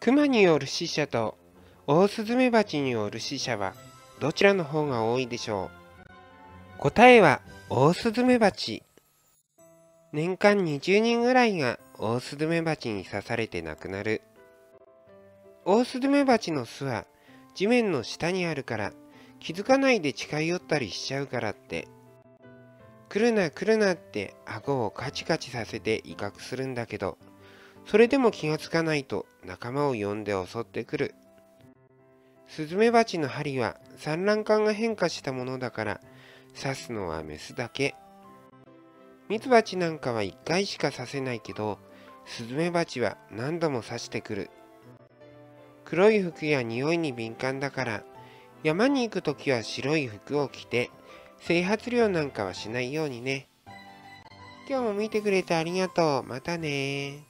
クマによる死者とオオスズメバチによる死者はどちらの方が多いでしょう?答えはオオスズメバチ。年間20人ぐらいがオオスズメバチに刺されて亡くなる。オオスズメバチの巣は地面の下にあるから気づかないで近寄ったりしちゃうからって。来るな来るなって顎をカチカチさせて威嚇するんだけどそれでも気がつかないと仲間を呼んで襲ってくる。スズメバチの針は産卵管が変化したものだから刺すのはメスだけ。ミツバチなんかは1回しか刺せないけどスズメバチは何度も刺してくる。黒い服や匂いに敏感だから山に行くときは白い服を着て整髪料なんかはしないようにね。今日も見てくれてありがとう。またね